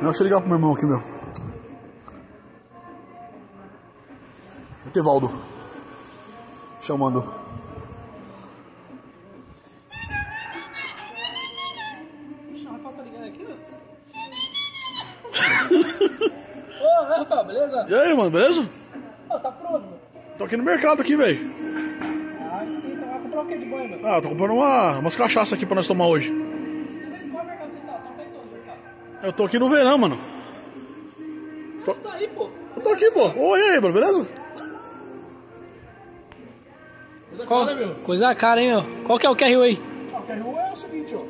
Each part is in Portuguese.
Deixa eu ligar pro meu irmão aqui, meu. Chamando. O aqui, ó. Ô, Rafael, beleza? E aí, mano, beleza? Ô, tá pronto, mano. Tô aqui no mercado aqui, velho. Ah, sim, então vai comprar o que de banho, mano? Ah, tô comprando uma, umas cachaças aqui pra nós tomar hoje. Eu tô aqui no verão, mano. Você tá aí, pô. Eu tô aqui, pô. Oi, aí, mano, beleza? Qual? Coisa cara, hein, meu? Qual que é o QR aí? Ah, o carro é o seguinte, ó.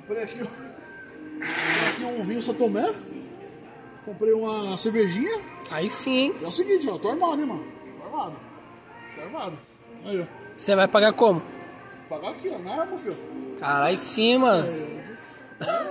Comprei aqui, ó. Comprei aqui um vinho São Tomé. Comprei uma cervejinha. Aí sim, hein? É o seguinte, ó. Tô armado, hein, mano. Tô armado. Tô armado. Aí, ó. Você vai pagar como? Pagar aqui, ó. Na arma, filho. Caralho, sim, mano.